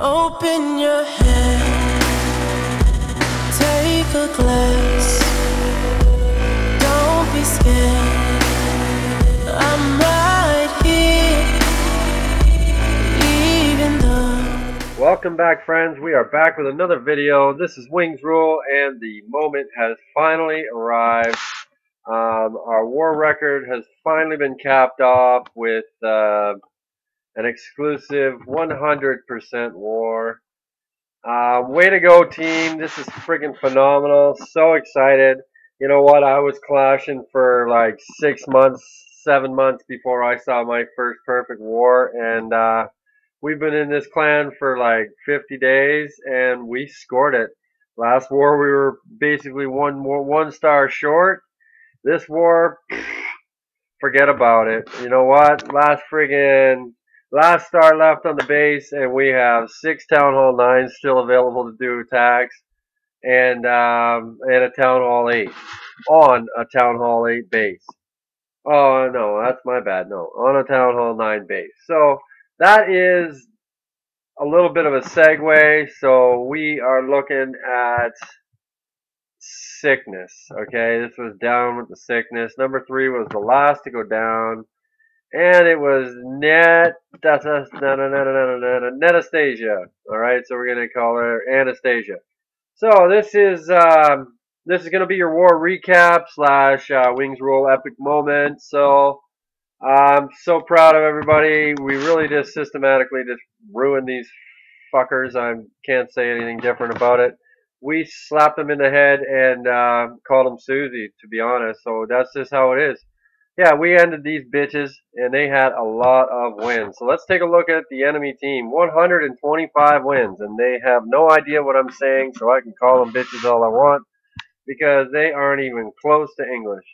Open your head, take a. Don't be scared. Welcome back, friends. We are back with another video. This is Wings Rule, and the moment has finally arrived. Um, our war record has finally been capped off with uh, an exclusive 100% war. Uh, way to go, team. This is freaking phenomenal. So excited. You know what? I was clashing for like six months, seven months before I saw my first perfect war, and uh, we've been in this clan for like 50 days, and we scored it. Last war, we were basically one more one star short. This war, forget about it. You know what? Last friggin' last star left on the base, and we have six Town Hall 9s still available to do attacks, and um, and a Town Hall 8 on a Town Hall 8 base. Oh no, that's my bad. No, on a Town Hall 9 base. So that is a little bit of a segue. So we are looking at sickness. Okay, this was down with the sickness. Number three was the last to go down and it was net Netastasia. All right, so we're gonna call her Anastasia. So this is um, this is gonna be your war recap slash uh, Wings Rule epic moment. So I'm so proud of everybody. We really just systematically just ruined these fuckers. I can't say anything different about it. We slapped them in the head and uh, called them Susie, to be honest. So that's just how it is yeah, we ended these bitches, and they had a lot of wins. So let's take a look at the enemy team. 125 wins, and they have no idea what I'm saying, so I can call them bitches all I want, because they aren't even close to English.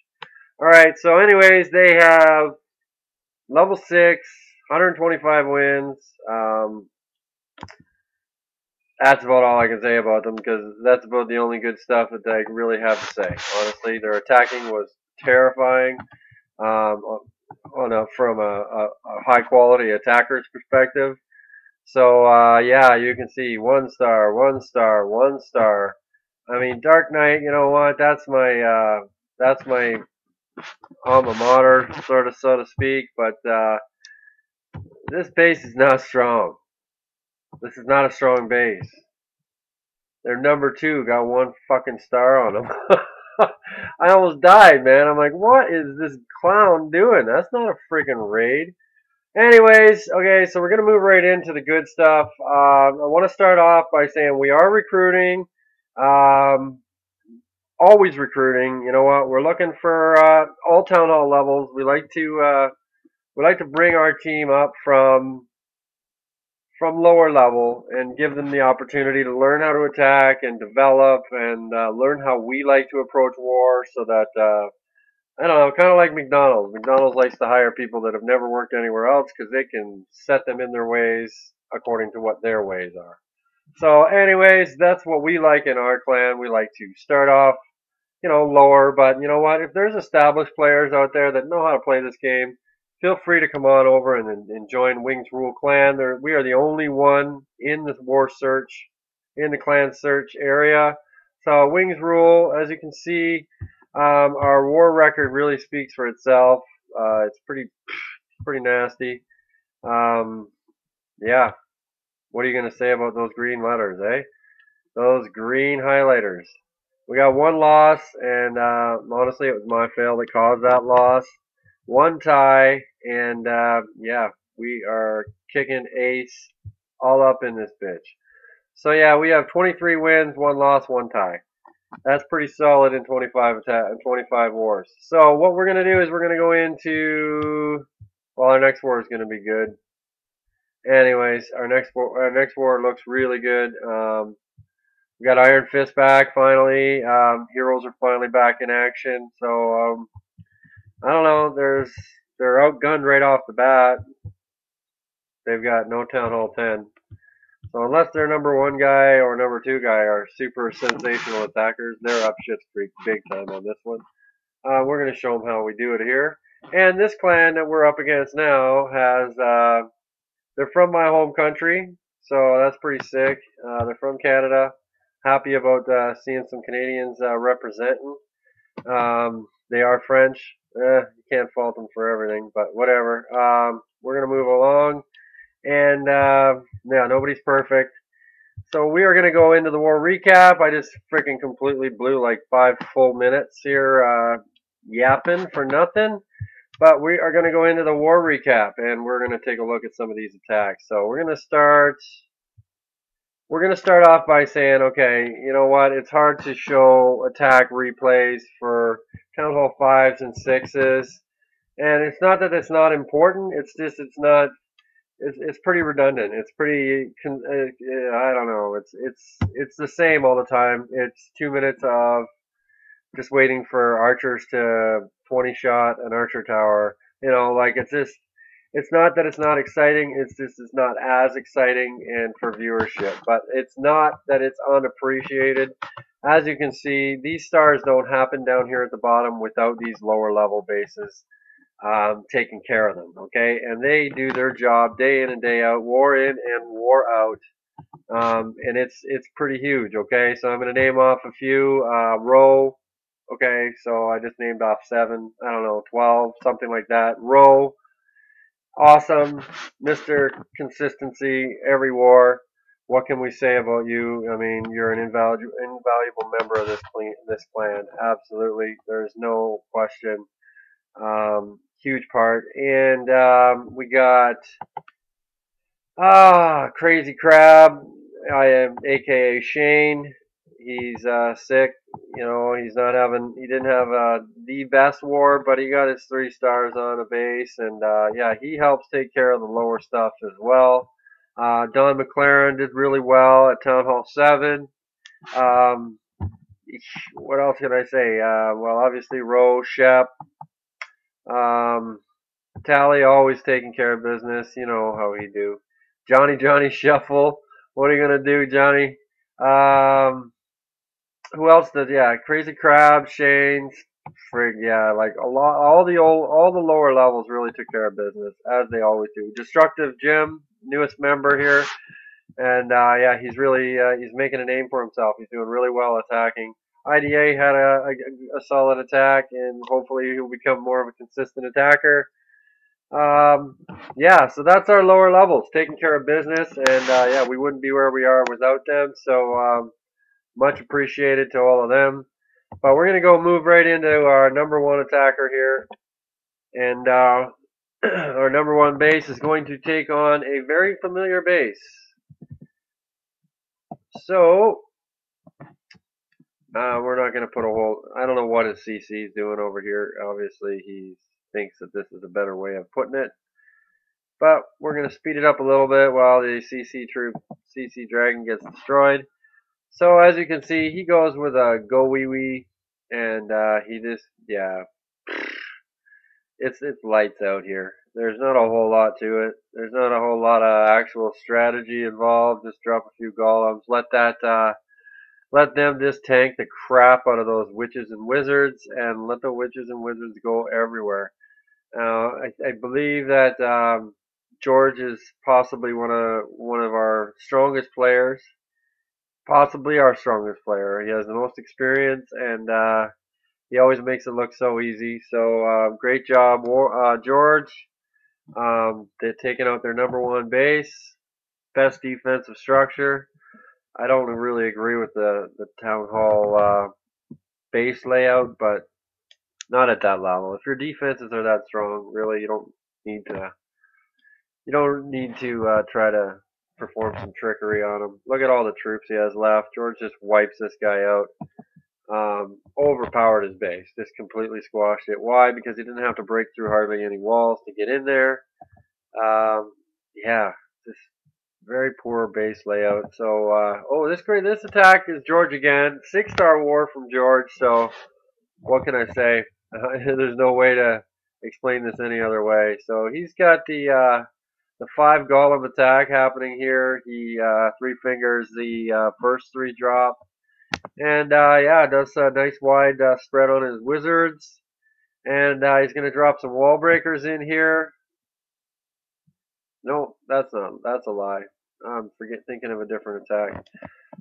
Alright, so anyways, they have level 6, 125 wins. Um, that's about all I can say about them, because that's about the only good stuff that I really have to say. Honestly, their attacking was terrifying um, on a, from a, a, a, high quality attacker's perspective. So uh, yeah, you can see one star, one star, one star. I mean, Dark Knight. You know what? That's my uh, that's my alma mater, sort of, so to speak. But uh, this base is not strong. This is not a strong base. Their number two got one fucking star on them. I almost died, man. I'm like, what is this clown doing? That's not a freaking raid. Anyways, okay, so we're going to move right into the good stuff. Uh, I want to start off by saying we are recruiting. Um, always recruiting. You know what? We're looking for uh, all town hall levels. We like to uh, we like to bring our team up from from lower level and give them the opportunity to learn how to attack and develop and uh, learn how we like to approach war so that uh, I don't know, kind of like McDonald's. McDonald's likes to hire people that have never worked anywhere else because they can set them in their ways according to what their ways are. So, anyways, that's what we like in our clan. We like to start off, you know, lower, but you know what? If there's established players out there that know how to play this game, feel free to come on over and, and join Wings Rule Clan. We are the only one in the war search, in the clan search area. So Wings Rule, as you can see, um, our war record really speaks for itself. Uh, it's pretty, pretty nasty. Um, yeah. What are you going to say about those green letters, eh? Those green highlighters. We got one loss, and uh, honestly, it was my fail that caused that loss one tie, and uh, yeah, we are kicking ace all up in this bitch. So yeah, we have 23 wins, one loss, one tie. That's pretty solid in 25 attack, and 25 wars. So what we're gonna do is we're gonna go into well, our next war is gonna be good. Anyways, our next war, our next war looks really good. Um, we got Iron Fist back finally. Um, heroes are finally back in action. So um, I don't know. There's they're outgunned right off the bat. They've got no Town Hall 10. So unless their number one guy or number two guy are super sensational attackers, they're up shit's creek big time on this one. Uh, we're going to show them how we do it here. And this clan that we're up against now has, uh, they're from my home country. so that's pretty sick. Uh, they're from Canada. Happy about uh, seeing some Canadians uh, representing. Um, they are French. Eh, you can't fault them for everything, but whatever. Um, we're gonna move along, and uh, yeah, nobody's perfect. So we are gonna go into the war recap. I just freaking completely blew like five full minutes here uh, yapping for nothing. But we are to go into the war recap and we're to take a look at some of these attacks. So we're to start we're going to start off by saying, okay, you know what? It's hard to show attack replays for Town Hall 5s and 6s. And it's not that it's not important. It's just it's not it's, it's pretty redundant. It's pretty uh, I don't know. It's it's it's the same all the time. It's 2 minutes of just waiting for archers to 20 shot an archer tower. You know, like it's just, it's not that it's not exciting. It's just it's not as exciting and for viewership. But it's not that it's unappreciated. As you can see, these stars don't happen down here at the bottom without these lower level bases um, taking care of them. Okay, and they do their job day in and day out, war in and war out. Um, and it's it's pretty huge. Okay, so I'm going to name off a few. Uh, row Okay, so I just named off seven, I don't know, 12, something like that. Row, awesome, Mr. Consistency, every war. What can we say about you? I mean, you're an invaluable, invaluable member of this clean, this clan. Absolutely, there's no question. Um, huge part. And um, we got ah Crazy Crab. I am AKA Shane. He's uh, sick. You know, he's not having. He didn't have uh, the best war, but he got his three stars on a base, and uh, yeah, he helps take care of the lower stuff as well. Uh, Don McLaren did really well at Town Hall Seven. Um, what else can I say? Uh, well, obviously Roe Shep, um, Tally always taking care of business. You know how he do. Johnny Johnny Shuffle. What are you gonna do, Johnny? Um, who else does? Yeah, Crazy Crab, Shane's, frig, yeah, like a lot, all the old, all the lower levels really took care of business as they always do. Destructive Jim, newest member here, and uh, yeah, he's really uh, he's making a name for himself. He's doing really well attacking. IDA had a, a, a solid attack, and hopefully he'll become more of a consistent attacker. Um, yeah, so that's our lower levels, taking care of business, and uh, yeah, we wouldn't be where we are without them. So um, much appreciated to all of them. But we're going to go move right into our number one attacker here. And uh, our number one base is going to take on a very familiar base. So, uh, we're not going to put a whole, I don't know what his CC is doing over here. Obviously, he thinks that this is a better way of putting it. But we're going to speed it up a little bit while the CC troop, CC Dragon gets destroyed. So as you can see, he goes with a GoWiWi, and uh, he just yeah, it's it's lights out here. There's not a whole lot to it. There's not a whole lot of actual strategy involved. Just drop a few golems. Let that uh, let them just tank the crap out of those witches and wizards, and let the witches and wizards go everywhere. Now, I, I believe that um, George is possibly one of one of our strongest players possibly our strongest player. He has the most experience, and uh, he always makes it look so easy. So uh, great job, uh, George. Um, they're taking out their number one base, best defensive structure. I don't really agree with the the town hall uh, base layout, but not at that level. If your defenses are that strong, really, you don't need to. You don't need to uh, try to perform some trickery on him. Look at all the troops he has left. George just wipes this guy out. Um, overpowered his base. Just completely squashed it. Why? Because he didn't have to break through hardly any walls to get in there. Um, yeah, just very poor base layout. So, uh, oh, this great. This attack is George again. Six star war from George. So, what can I say? there's no way to explain this any other way. So he's got the uh, the five golem attack happening here. He uh, three fingers the uh, first three drop. And uh, yeah, does a nice wide uh, spread on his wizards. And uh, he's going to drop some wall breakers in here. No, that's not. That's a lie. I'm forget thinking of a different attack.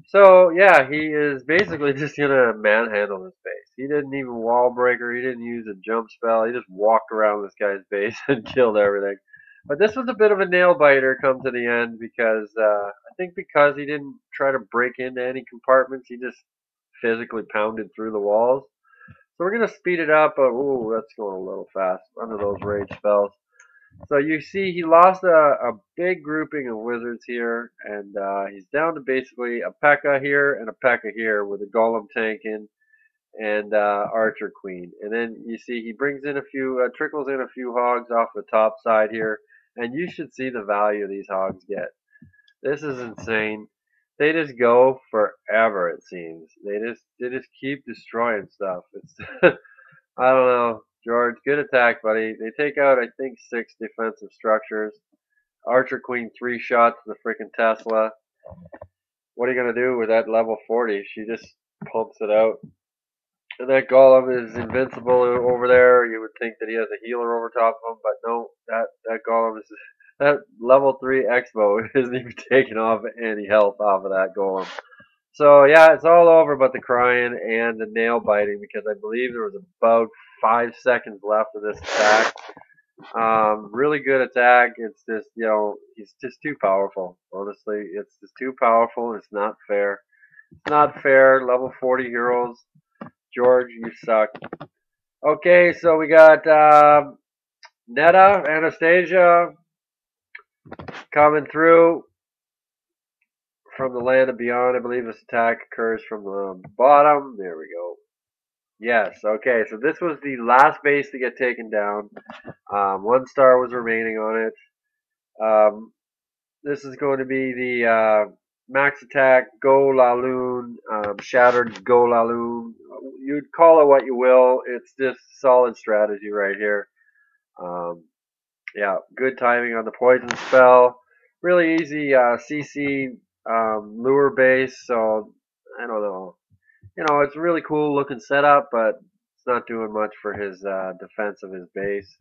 So yeah, he is basically just gonna manhandle his base. He didn't even wall breaker. He didn't use a jump spell. He just walked around this guy's base and killed everything. But this was a bit of a nail biter come to the end because uh, I think because he didn't try to break into any compartments, he just physically pounded through the walls. So we're gonna speed it up. But ooh, that's going a little fast under those rage spells. So you see he lost a, a big grouping of wizards here, and uh, he's down to basically a P.E.K.K.A here and a P.E.K.K.A here with a Golem tanking and uh, Archer Queen. And then you see he brings in a few, uh, trickles in a few hogs off the top side here, and you should see the value these hogs get. This is insane. They just go forever. It seems they just they just keep destroying stuff. It's I don't know. George, good attack, buddy. They take out, I think, six defensive structures. Archer Queen, three shots to the freaking Tesla. What are you going to do with that level 40? She just pumps it out. And that Golem is invincible over there. You would think that he has a healer over top of him, but no, that, that Golem is, that level 3 X-Bow isn't even taking off any health off of that Golem. So yeah, it's all over but the crying and the nail biting because I believe there was about five seconds left of this attack. Um, really good attack. It's just, you know, he's just too powerful. Honestly, it's just too powerful it's not fair. It's not fair. Level 40 heroes. George, you suck. Okay, so we got uh, Netta, Anastasia coming through from the land of beyond. I believe this attack occurs from the bottom. There we go. Yes, okay, so this was the last base to get taken down. Um, one star was remaining on it. Um, this is going to be the uh, max attack Go Laloon, um, Shattered Go Laloon. You'd call it what you will. It's just solid strategy right here. Um, yeah, good timing on the poison spell. Really easy uh, CC um, lure base, so I don't know you know, it's really cool looking setup, but it's not doing much for his uh, defense of his base,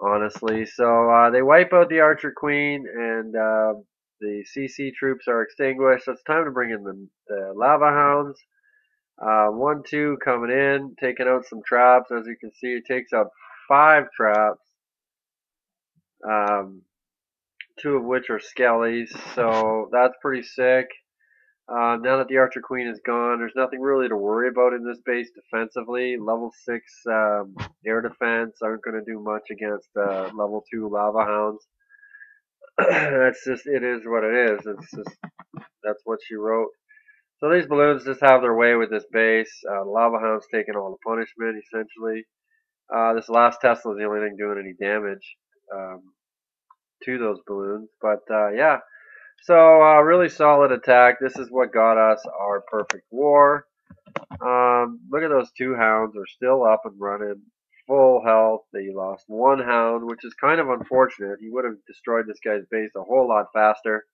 honestly. So uh, they wipe out the Archer Queen, and uh, the CC troops are extinguished. It's time to bring in the, the Lava Hounds. Uh, one, two coming in, taking out some traps. As you can see, it takes out five traps. Um, two of which are skellies, so that's pretty sick. Uh, now that the Archer Queen is gone, there's nothing really to worry about in this base defensively. Level 6 um, air defense aren't going to do much against uh, level 2 Lava Hounds. That's just, it is what it is. It's just, that's what she wrote. So these balloons just have their way with this base. Uh, Lava Hound's taking all the punishment, essentially. Uh, this last Tesla is the only thing doing any damage um, to those balloons. But uh, yeah, so, uh, really solid attack. This is what got us our perfect war. Um, look at those two hounds. They're still up and running. Full health. They lost one hound, which is kind of unfortunate. He would have destroyed this guy's base a whole lot faster.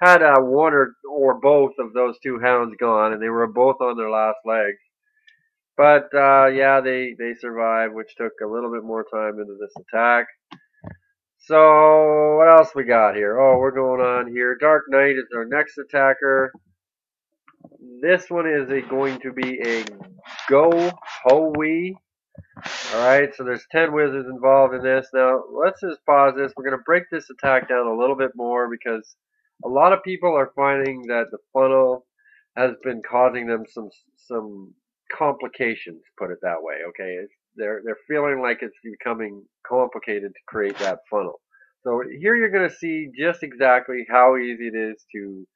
Had uh, one or, or both of those two hounds gone, and they were both on their last legs. But, uh, yeah, they, they survived, which took a little bit more time into this attack. So, what else we got here? Oh, we're going on here. Dark Knight is our next attacker. This one is a, going to be a Go Hoey. Alright, so there's 10 wizards involved in this. Now, let's just pause this. We're going to break this attack down a little bit more because a lot of people are finding that the funnel has been causing them some some complications, put it that way, okay? It's they're they're feeling like it's becoming complicated to create that funnel. So here you're going to see just exactly how easy it is to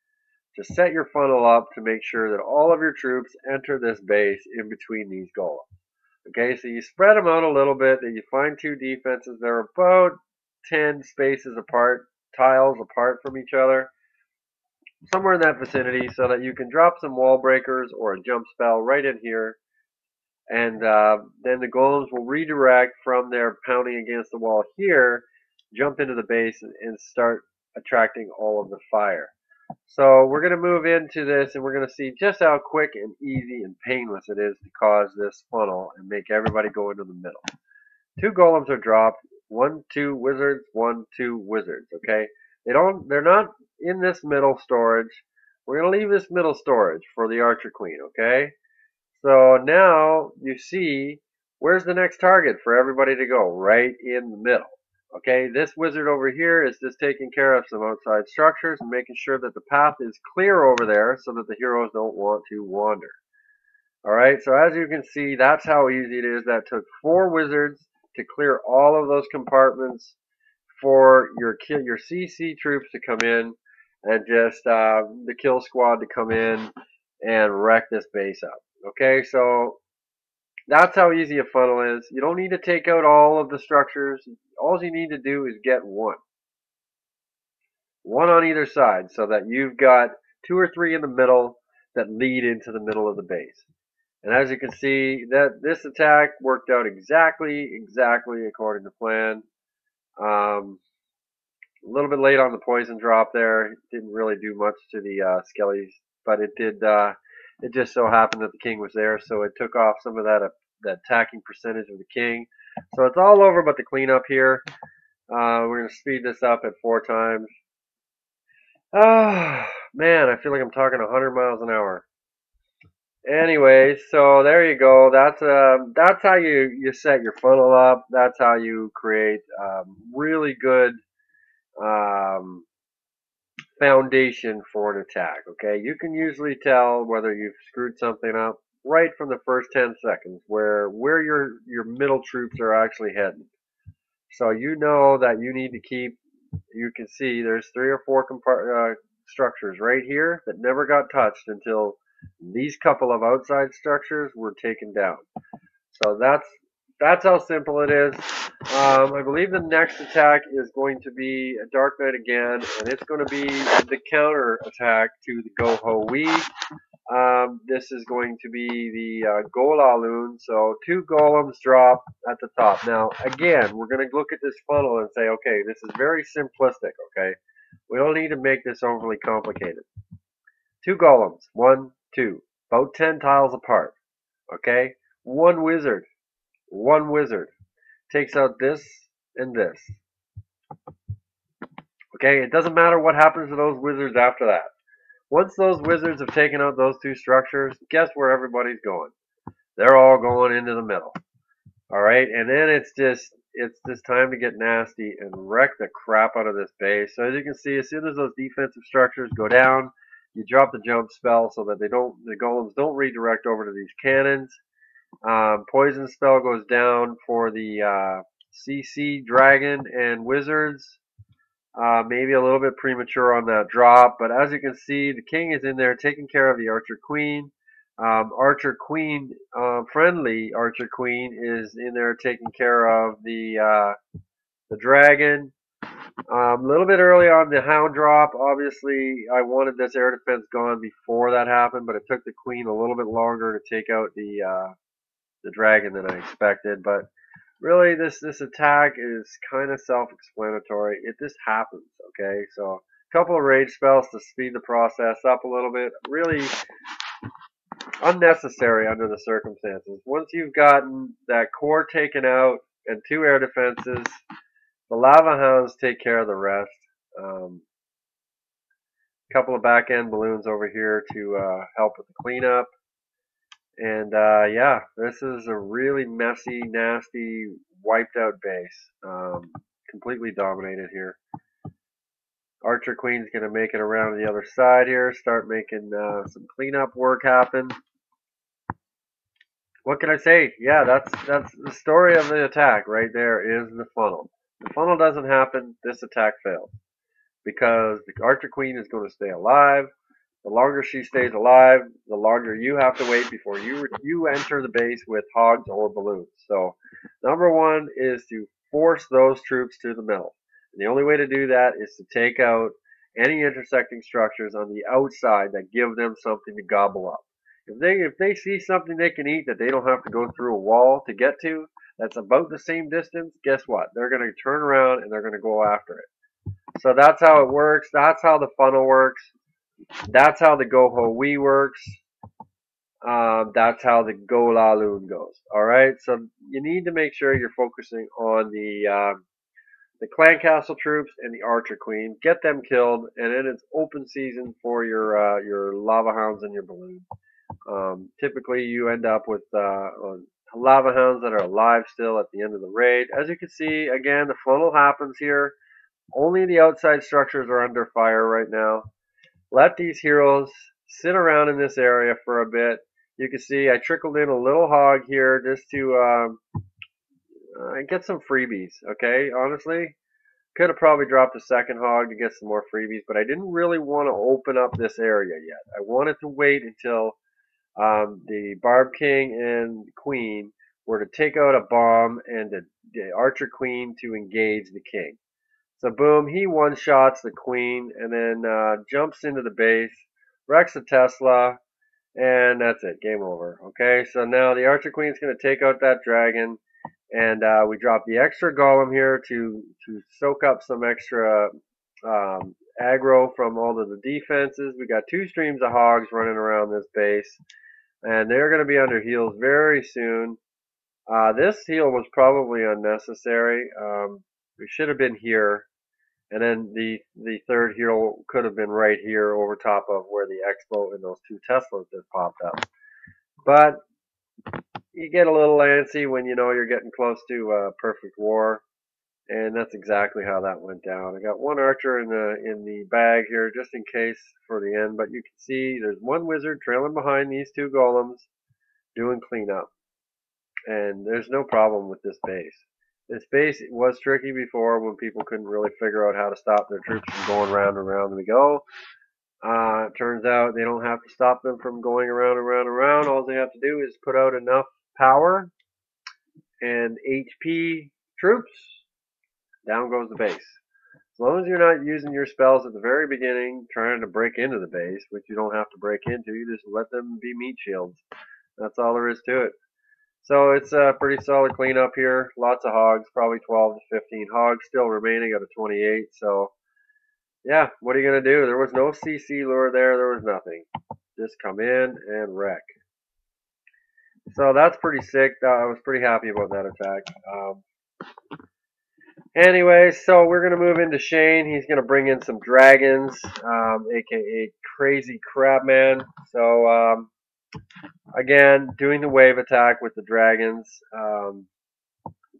to set your funnel up to make sure that all of your troops enter this base in between these golems. Okay, so you spread them out a little bit, and you find two defenses. They're about 10 spaces apart, tiles apart from each other, somewhere in that vicinity, so that you can drop some wall breakers or a jump spell right in here and uh, then the golems will redirect from their pounding against the wall here, jump into the base, and, and start attracting all of the fire. So we're going to move into this, and we're going to see just how quick and easy and painless it is to cause this funnel and make everybody go into the middle. Two golems are dropped. One, two wizards, one, two wizards, okay? They don't. They're not in this middle storage. We're gonna leave this middle storage for the Archer Queen. Okay. So now you see where's the next target for everybody to go? Right in the middle. Okay, this wizard over here is just taking care of some outside structures and making sure that the path is clear over there so that the heroes don't want to wander. Alright, so as you can see, that's how easy it is. That took four wizards to clear all of those compartments for your your CC troops to come in and just uh, the kill squad to come in and wreck this base up. Okay, so that's how easy a funnel is. You don't need to take out all of the structures. All you need to do is get one. One on either side so that you've got two or three in the middle that lead into the middle of the base. And as you can see, that this attack worked out exactly, exactly according to plan. Um, a little bit late on the poison drop there. Didn't really do much to the uh, skellies, but it did. Uh, it just so happened that the king was there, so it took off some of that uh, that attacking percentage of the king. So it's all over but the cleanup here. Uh, we're going to speed this up at four times. Ah, oh, man, I feel like I'm talking 100 miles an hour. Anyway, so there you go. That's uh, that's how you you set your funnel up. That's how you create um, really good um, foundation for an attack. Okay, you can usually tell whether you've screwed something up right from the first 10 seconds, where where your your middle troops are actually heading. So you know that you need to keep. You can see there's three or four compart- uh, structures right here that never got touched until these couple of outside structures were taken down. So that's that's how simple it is. Um, I believe the next attack is going to be a Dark Knight again, and it's going to be the counter attack to the GoHoWi. Um, this is going to be the uh, Golaloon. So two golems drop at the top. Now, again, we're going to look at this funnel and say, okay, this is very simplistic, okay? We don't need to make this overly complicated. Two golems. One, two. About 10 tiles apart. Okay? One wizard one wizard takes out this and this. Okay, it doesn't matter what happens to those wizards after that. Once those wizards have taken out those two structures, guess where everybody's going? They're all going into the middle. Alright, and then it's just it's just time to get nasty and wreck the crap out of this base. So as you can see, as soon as those defensive structures go down, you drop the jump spell so that they don't the golems don't redirect over to these cannons. Um, poison spell goes down for the uh, CC dragon and wizards. Uh, maybe a little bit premature on that drop, but as you can see, the king is in there taking care of the archer queen. Um, archer queen, uh, friendly archer queen, is in there taking care of the uh, the dragon. A um, little bit early on the hound drop. Obviously, I wanted this air defense gone before that happened, but it took the queen a little bit longer to take out the uh, the dragon than I expected. But really, this this attack is kind of self-explanatory. It just happens. Okay, so a couple of rage spells to speed the process up a little bit. Really unnecessary under the circumstances. Once you've gotten that core taken out and two air defenses, the lava hounds take care of the rest. Um, couple of back end balloons over here to uh, help with the cleanup. And uh, yeah, this is a really messy, nasty, wiped out base. Um, completely dominated here. Archer Queen's going to make it around the other side here, start making uh, some cleanup work happen. What can I say? Yeah, that's that's the story of the attack right there is the funnel. The funnel doesn't happen, this attack fails. Because the Archer Queen is going to stay alive, the longer she stays alive, the longer you have to wait before you you enter the base with hogs or balloons. So, number one is to force those troops to the middle. And the only way to do that is to take out any intersecting structures on the outside that give them something to gobble up. If they if they see something they can eat that they don't have to go through a wall to get to, that's about the same distance. Guess what? They're going to turn around and they're going to go after it. So that's how it works. That's how the funnel works. That's how the GoHoWi works. Um, that's how the Golaloon goes. All right, so you need to make sure you're focusing on the um, the clan castle troops and the archer queen. Get them killed, and then it's open season for your uh, your lava hounds and your balloon. Um, typically, you end up with uh, lava hounds that are alive still at the end of the raid. As you can see, again, the funnel happens here. Only the outside structures are under fire right now. Let these heroes sit around in this area for a bit. You can see I trickled in a little hog here just to um, uh, get some freebies, okay? Honestly, could have probably dropped a second hog to get some more freebies, but I didn't really want to open up this area yet. I wanted to wait until um, the Barb King and Queen were to take out a bomb and the, the Archer Queen to engage the King. So boom, he one shots the Queen and then uh, jumps into the base, wrecks the Tesla, and that's it. Game over. Okay, so now the Archer Queen's going to take out that dragon, and uh, we drop the extra golem here to to soak up some extra um, aggro from all of the defenses. We got two streams of hogs running around this base, and they're going to be under heals very soon. Uh, this heal was probably unnecessary. Um, we should have been here and then the the third hero could have been right here over top of where the X-Bow and those two Teslas just popped up. But you get a little antsy when you know you're getting close to uh, perfect war, and that's exactly how that went down. I got one archer in the in the bag here just in case for the end, but you can see there's one wizard trailing behind these two golems doing cleanup, and there's no problem with this base. This base was tricky before when people couldn't really figure out how to stop their troops from going round and round the go. Uh, it turns out they don't have to stop them from going around and round and round. All they have to do is put out enough power and HP troops. Down goes the base. As long as you're not using your spells at the very beginning, trying to break into the base, which you don't have to break into, you just let them be meat shields. That's all there is to it. So it's a pretty solid cleanup here. Lots of hogs, probably 12 to 15 hogs still remaining out of 28. So yeah, what are you going to do? There was no CC lure there. There was nothing. Just come in and wreck. So that's pretty sick. I was pretty happy about that attack. Um, anyway, so we're going to move into Shane. He's going to bring in some dragons, um, aka Crazy Crabman. So um, again, doing the wave attack with the dragons. Um,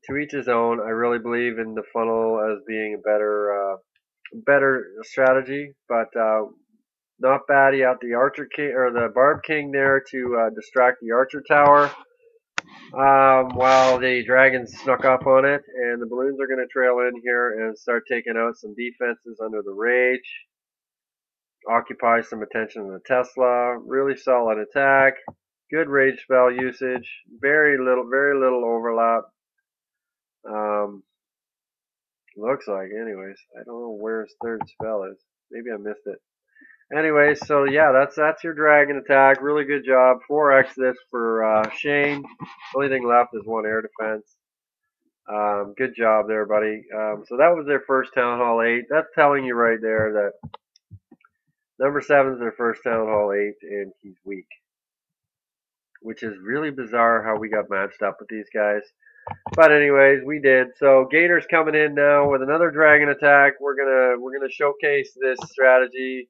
to each his own. I really believe in the funnel as being a better, uh, better strategy, but uh, not bad. He got the Archer King or the Barb King there to uh, distract the Archer Tower. Um, while the dragons snuck up on it, and the balloons are going to trail in here and start taking out some defenses under the rage occupy some attention in the Tesla. Really solid attack. Good rage spell usage. Very little, very little overlap. Um, looks like, anyways. I don't know where his third spell is. Maybe I missed it. Anyways, so yeah, that's that's your dragon attack. Really good job. 4x this for uh, Shane. Only thing left is one air defense. Um, good job there, buddy. Um, so that was their first Town Hall 8. That's telling you right there that Number seven is their first Town Hall 8, and he's weak. Which is really bizarre how we got matched up with these guys. But anyways, we did. So Gator's coming in now with another dragon attack. We're gonna we're gonna showcase this strategy.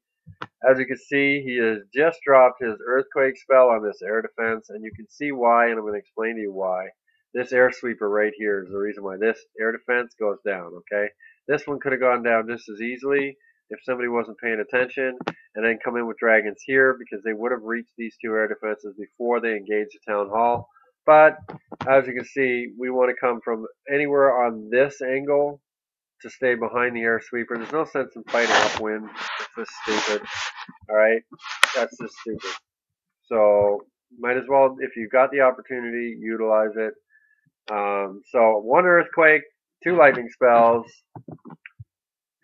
As you can see, he has just dropped his earthquake spell on this air defense, and you can see why, and I'm gonna explain to you why. This air sweeper right here is the reason why this air defense goes down, okay? This one could have gone down just as easily if somebody wasn't paying attention, and then come in with dragons here because they would have reached these two air defenses before they engaged the town hall. But as you can see, we want to come from anywhere on this angle to stay behind the air sweeper. There's no sense in fighting upwind. It's just stupid. Alright? That's just stupid. So, might as well, if you've got the opportunity, utilize it. Um, so, one earthquake, two lightning spells,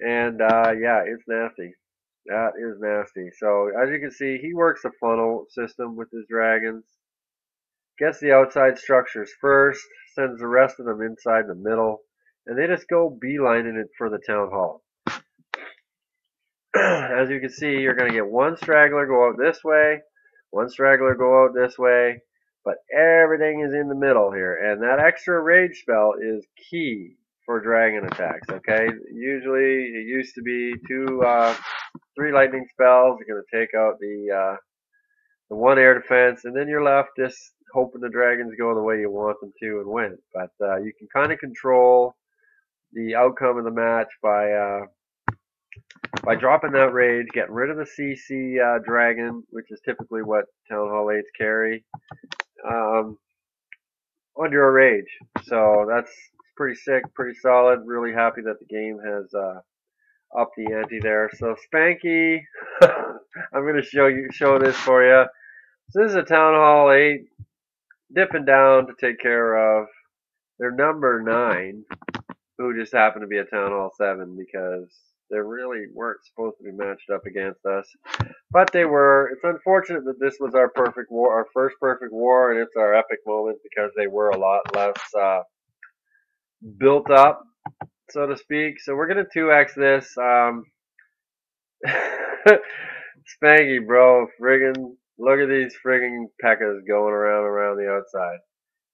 and uh, yeah, it's nasty. That is nasty. So as you can see, he works a funnel system with his dragons. Gets the outside structures first, sends the rest of them inside the middle, and they just go beelining it for the town hall. as you can see, you're going to get one straggler go out this way, one straggler go out this way, but everything is in the middle here. And that extra rage spell is key for dragon attacks. Okay, usually it used to be two, uh, three lightning spells. You're gonna take out the uh, the one air defense, and then you're left just hoping the dragons go the way you want them to and win. But uh, you can kind of control the outcome of the match by uh, by dropping that rage, getting rid of the CC uh, dragon, which is typically what Town Hall 8s carry, um, under a rage. So that's pretty sick, pretty solid. Really happy that the game has uh, upped the ante there. So Spanky, I'm going to show you show this for you. So this is a Town Hall 8 dipping down to take care of their number 9, who just happened to be a Town Hall 7 because they really weren't supposed to be matched up against us, but they were. It's unfortunate that this was our perfect war, our first perfect war, and it's our epic moment because they were a lot less uh, built up, so to speak. So we're gonna 2x this. Um, Spanky, bro, friggin' look at these friggin' pekkas going around around the outside.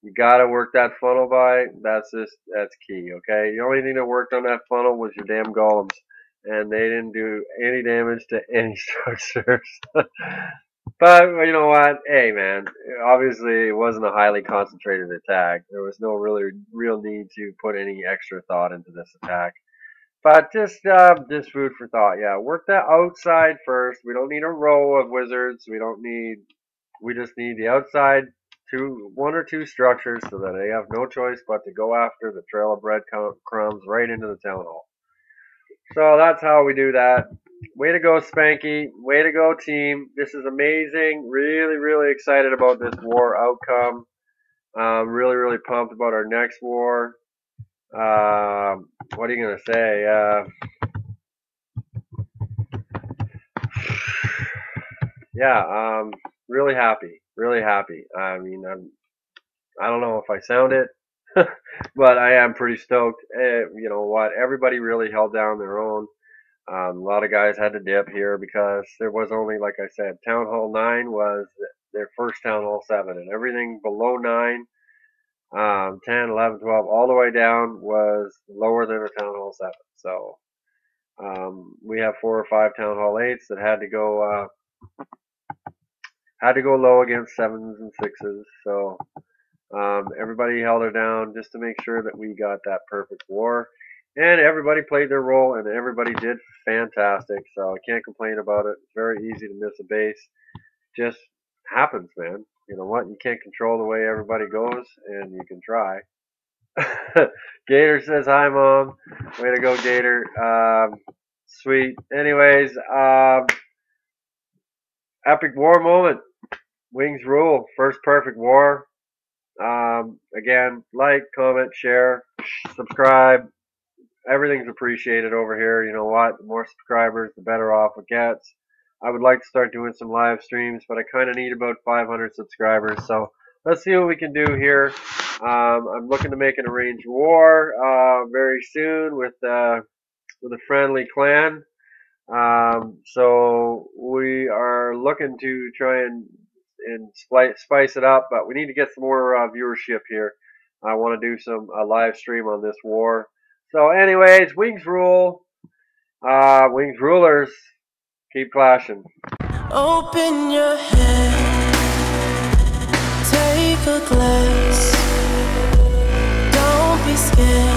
You gotta work that funnel by. That's just that's key. Okay. The only thing that worked on that funnel was your damn golems and they didn't do any damage to any structures. but you know what? Hey, man. Obviously, it wasn't a highly concentrated attack. There was no really real need to put any extra thought into this attack. But just uh, just food for thought. Yeah, work that outside first. We don't need a row of wizards. We don't need. We just need the outside two, one or two structures, so that they have no choice but to go after the trail of breadcrumbs right into the town hall. So that's how we do that. Way to go, Spanky. Way to go, team. This is amazing. Really, really excited about this war outcome. Um, really, really pumped about our next war. Um, what are you going to say? Uh, yeah, um, really happy. Really happy. I mean, I'm, I don't know if I sound it. but I am pretty stoked. Uh, you know what? Everybody really held down their own. Um, a lot of guys had to dip here because there was only, like I said, Town Hall 9 was their first Town Hall 7, and everything below 9, um, 10, 11, 12, all the way down was lower than a Town Hall 7. So um, we have four or five Town Hall 8s that had to go uh, had to go low against sevens and sixes. So um, everybody held her down just to make sure that we got that perfect war. And everybody played their role, and everybody did fantastic. So I can't complain about it. It's very easy to miss a base. Just happens, man. You know what? You can't control the way everybody goes, and you can try. Gator says hi, mom. Way to go, Gator. Um, sweet. Anyways, um, epic war moment. Wings rule. First perfect war. Um, again, like, comment, share, subscribe. Everything's appreciated over here. You know what? The more subscribers, the better off it gets. I would like to start doing some live streams, but I kind of need about 500 subscribers. So let's see what we can do here. Um, I'm looking to make an arranged war uh, very soon with uh, with a friendly clan. Um, so we are looking to try and and spice it up. But we need to get some more uh, viewership here. I want to do some uh, live stream on this war. So, anyways, Wings rule. Uh, Wings rulers keep clashing. Open your head, take a glass. Don't be scared.